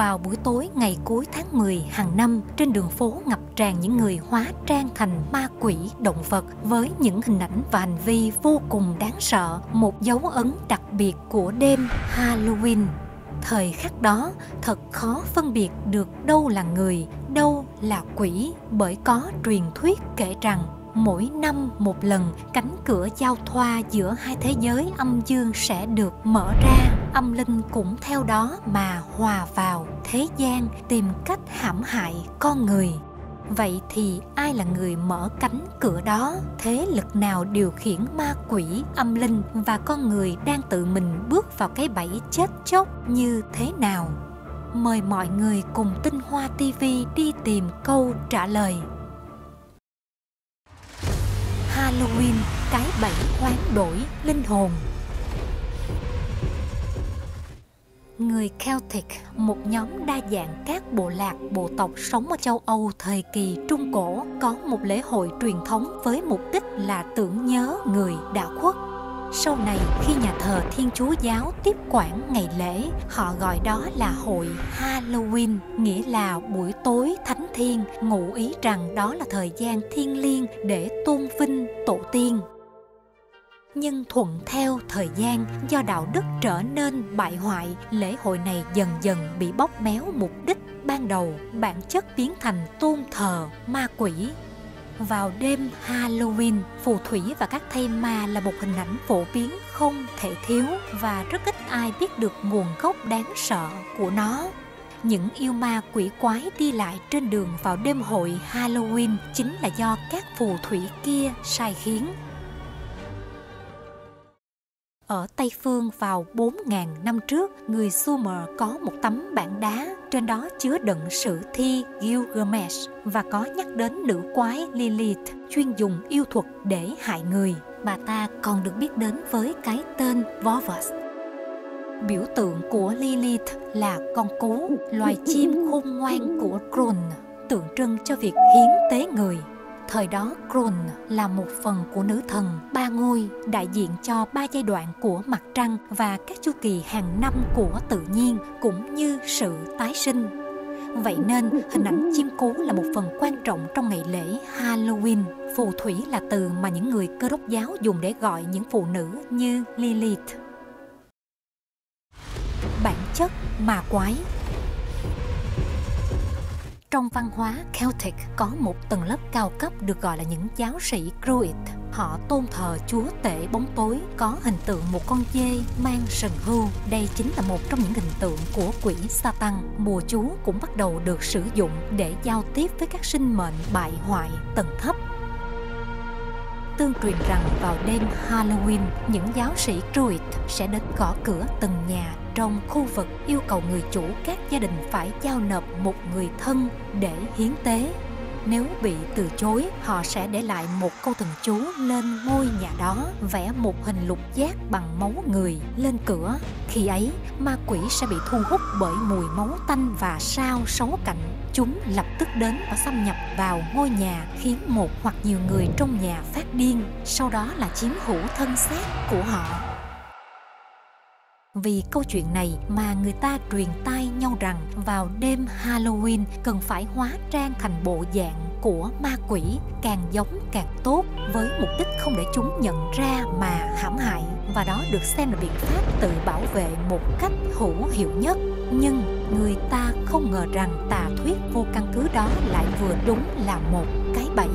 Vào buổi tối ngày cuối tháng 10 hàng năm, trên đường phố ngập tràn những người hóa trang thành ma quỷ động vật với những hình ảnh và hành vi vô cùng đáng sợ, một dấu ấn đặc biệt của đêm Halloween. Thời khắc đó, thật khó phân biệt được đâu là người, đâu là quỷ bởi có truyền thuyết kể rằng mỗi năm một lần cánh cửa giao thoa giữa hai thế giới âm dương sẽ được mở ra âm linh cũng theo đó mà hòa vào thế gian tìm cách hãm hại con người. Vậy thì ai là người mở cánh cửa đó? Thế lực nào điều khiển ma quỷ, âm linh và con người đang tự mình bước vào cái bẫy chết chóc như thế nào? Mời mọi người cùng tinh hoa tv đi tìm câu trả lời. Halloween, cái bẫy hoán đổi linh hồn. Người Celtic, một nhóm đa dạng các bộ lạc, bộ tộc sống ở châu Âu thời kỳ Trung Cổ, có một lễ hội truyền thống với mục đích là tưởng nhớ người đã khuất. Sau này, khi nhà thờ Thiên Chúa Giáo tiếp quản ngày lễ, họ gọi đó là hội Halloween, nghĩa là buổi tối thánh thiên, ngụ ý rằng đó là thời gian thiêng liêng để tôn vinh tổ tiên nhưng thuận theo thời gian do đạo đức trở nên bại hoại lễ hội này dần dần bị bóp méo mục đích ban đầu bản chất biến thành tôn thờ ma quỷ vào đêm Halloween, phù thủy và các thây ma là một hình ảnh phổ biến không thể thiếu và rất ít ai biết được nguồn gốc đáng sợ của nó. Những yêu ma quỷ quái đi lại trên đường vào đêm hội Halloween chính là do các phù thủy kia sai khiến ở Tây Phương vào 4.000 năm trước, người Sumer có một tấm bảng đá, trên đó chứa đựng sử thi Gilgamesh và có nhắc đến nữ quái Lilith, chuyên dùng yêu thuật để hại người. Bà ta còn được biết đến với cái tên Vorvas. Biểu tượng của Lilith là con cú, loài chim khôn ngoan của Kron, tượng trưng cho việc hiến tế người Thời đó, Kron là một phần của nữ thần, ba ngôi, đại diện cho ba giai đoạn của mặt trăng và các chu kỳ hàng năm của tự nhiên cũng như sự tái sinh. Vậy nên, hình ảnh chim cú là một phần quan trọng trong ngày lễ Halloween. Phù thủy là từ mà những người cơ đốc giáo dùng để gọi những phụ nữ như Lilith. Bản chất mà quái trong văn hóa Celtic có một tầng lớp cao cấp được gọi là những giáo sĩ Druid. Họ tôn thờ chúa tể bóng tối, có hình tượng một con dê mang sừng hưu. Đây chính là một trong những hình tượng của quỷ Satan. Bùa chú cũng bắt đầu được sử dụng để giao tiếp với các sinh mệnh bại hoại tầng thấp tương truyền rằng vào đêm Halloween, những giáo sĩ Druid sẽ đến gõ cửa từng nhà trong khu vực yêu cầu người chủ các gia đình phải giao nộp một người thân để hiến tế nếu bị từ chối, họ sẽ để lại một câu thần chú lên ngôi nhà đó, vẽ một hình lục giác bằng máu người lên cửa. Khi ấy, ma quỷ sẽ bị thu hút bởi mùi máu tanh và sao xấu cạnh. Chúng lập tức đến và xâm nhập vào ngôi nhà, khiến một hoặc nhiều người trong nhà phát điên, sau đó là chiếm hữu thân xác của họ vì câu chuyện này mà người ta truyền tai nhau rằng vào đêm Halloween cần phải hóa trang thành bộ dạng của ma quỷ, càng giống càng tốt, với mục đích không để chúng nhận ra mà hãm hại. Và đó được xem là biện pháp tự bảo vệ một cách hữu hiệu nhất. Nhưng người ta không ngờ rằng tà thuyết vô căn cứ đó lại vừa đúng là một cái bẫy.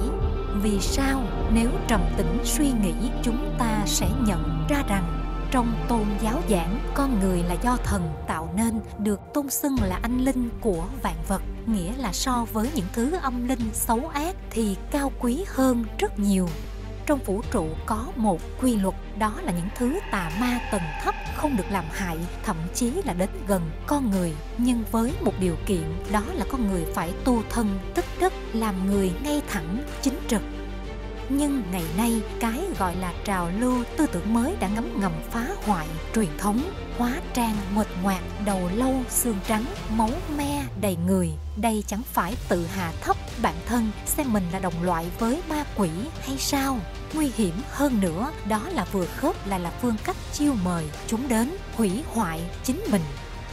Vì sao? Nếu trầm tĩnh suy nghĩ, chúng ta sẽ nhận ra rằng trong tôn giáo giảng, con người là do thần tạo nên, được tôn xưng là anh linh của vạn vật, nghĩa là so với những thứ âm linh xấu ác thì cao quý hơn rất nhiều. Trong vũ trụ có một quy luật, đó là những thứ tà ma tầng thấp không được làm hại, thậm chí là đến gần con người. Nhưng với một điều kiện, đó là con người phải tu thân tích đức làm người ngay thẳng, chính trực nhưng ngày nay, cái gọi là trào lưu tư tưởng mới đã ngấm ngầm phá hoại truyền thống, hóa trang nguệt ngoạc, đầu lâu xương trắng, máu me đầy người. Đây chẳng phải tự hạ thấp bản thân, xem mình là đồng loại với ma quỷ hay sao? Nguy hiểm hơn nữa, đó là vừa khớp lại là phương cách chiêu mời chúng đến hủy hoại chính mình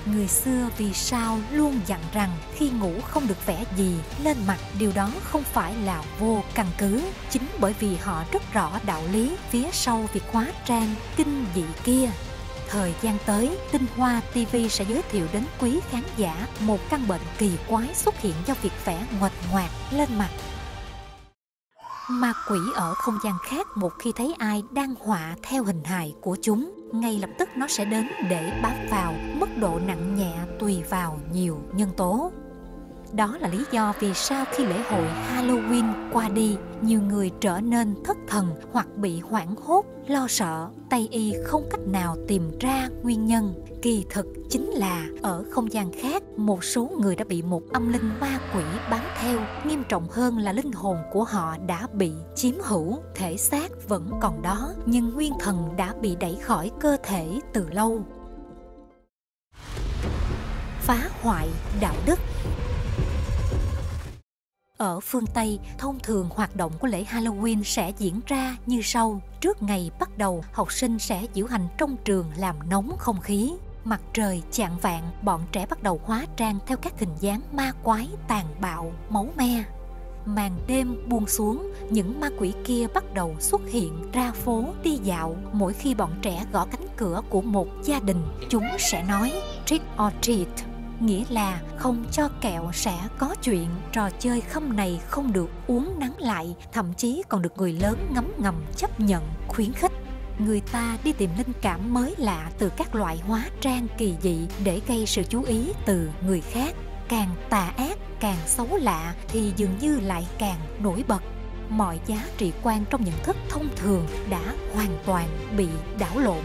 người xưa vì sao luôn dặn rằng khi ngủ không được vẽ gì lên mặt điều đó không phải là vô căn cứ chính bởi vì họ rất rõ đạo lý phía sau việc hóa trang kinh dị kia thời gian tới, Tinh Hoa TV sẽ giới thiệu đến quý khán giả một căn bệnh kỳ quái xuất hiện do việc vẽ ngoạch ngoạc lên mặt. Ma quỷ ở không gian khác một khi thấy ai đang họa theo hình hài của chúng, ngay lập tức nó sẽ đến để bám vào, mức độ nặng nhẹ tùy vào nhiều nhân tố. Đó là lý do vì sao khi lễ hội Halloween qua đi, nhiều người trở nên thất thần hoặc bị hoảng hốt, lo sợ. Tây y không cách nào tìm ra nguyên nhân. Kỳ thực chính là ở không gian khác, một số người đã bị một âm linh ma quỷ bám theo. Nghiêm trọng hơn là linh hồn của họ đã bị chiếm hữu, thể xác vẫn còn đó, nhưng nguyên thần đã bị đẩy khỏi cơ thể từ lâu. Phá hoại đạo đức ở phương Tây, thông thường hoạt động của lễ Halloween sẽ diễn ra như sau. Trước ngày bắt đầu, học sinh sẽ diễu hành trong trường làm nóng không khí. Mặt trời chạng vạn, bọn trẻ bắt đầu hóa trang theo các hình dáng ma quái, tàn bạo, máu me. Màn đêm buông xuống, những ma quỷ kia bắt đầu xuất hiện ra phố đi dạo. Mỗi khi bọn trẻ gõ cánh cửa của một gia đình, chúng sẽ nói trick or treat nghĩa là không cho kẹo sẽ có chuyện. Trò chơi không này không được uống nắng lại, thậm chí còn được người lớn ngấm ngầm chấp nhận, khuyến khích. Người ta đi tìm linh cảm mới lạ từ các loại hóa trang kỳ dị để gây sự chú ý từ người khác. Càng tà ác, càng xấu lạ thì dường như lại càng nổi bật. Mọi giá trị quan trong nhận thức thông thường đã hoàn toàn bị đảo lộn.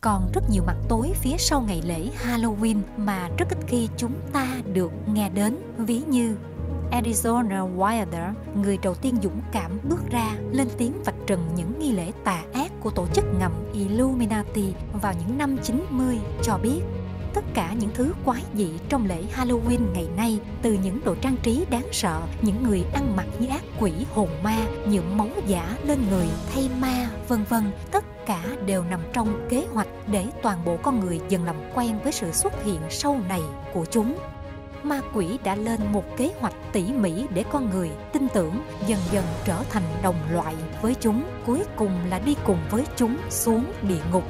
Còn rất nhiều mặt tối phía sau ngày lễ Halloween mà rất ít khi chúng ta được nghe đến, ví như Arizona Wilder, người đầu tiên dũng cảm bước ra lên tiếng vạch trần những nghi lễ tà ác của tổ chức ngầm Illuminati vào những năm 90 cho biết tất cả những thứ quái dị trong lễ Halloween ngày nay, từ những đồ trang trí đáng sợ, những người ăn mặc như ác quỷ hồn ma, nhuộm máu giả lên người thay ma, vân vân, tất cả đều nằm trong kế hoạch để toàn bộ con người dần làm quen với sự xuất hiện sau này của chúng. Ma quỷ đã lên một kế hoạch tỉ mỉ để con người tin tưởng dần dần trở thành đồng loại với chúng, cuối cùng là đi cùng với chúng xuống địa ngục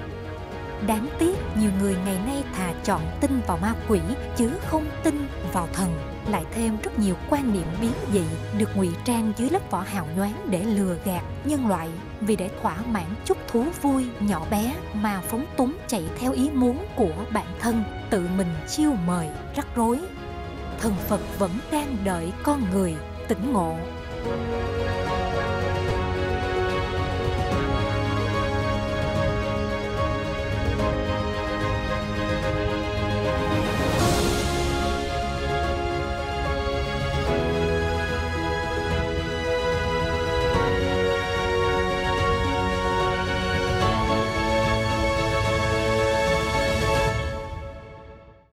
đáng tiếc nhiều người ngày nay thà chọn tin vào ma quỷ chứ không tin vào thần. Lại thêm rất nhiều quan niệm biến dị được ngụy trang dưới lớp vỏ hào nhoáng để lừa gạt nhân loại. Vì để thỏa mãn chút thú vui nhỏ bé mà phóng túng chạy theo ý muốn của bản thân, tự mình chiêu mời, rắc rối. Thần phật vẫn đang đợi con người, tỉnh ngộ.